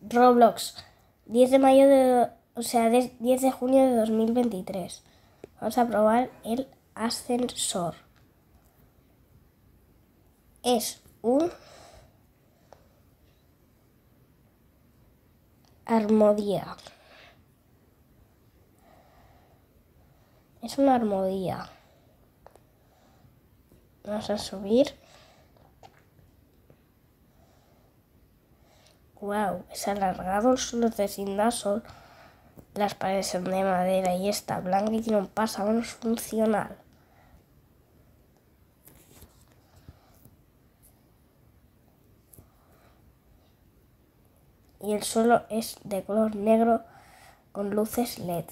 Roblox, 10 de mayo de, o sea, 10 de junio de 2023. Vamos a probar el ascensor. Es un armodía. Es una armodía. Vamos a subir. Wow, es alargado, solo de sin sol. Las paredes son de madera y está blanca y tiene un pasamanos funcional. Y el suelo es de color negro con luces LED.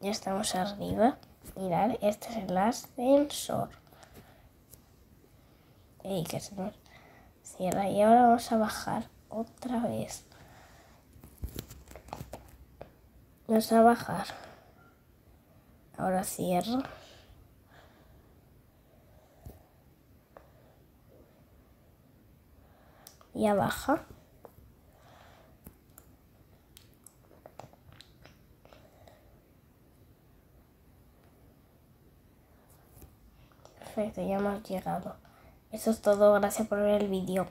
Ya estamos arriba. Mirad, este es el ascensor. Ey, que se nos cierra. Y ahora vamos a bajar otra vez. Vamos a bajar. Ahora cierro. Y baja. Perfecto, ya hemos llegado. Eso es todo, gracias por ver el vídeo.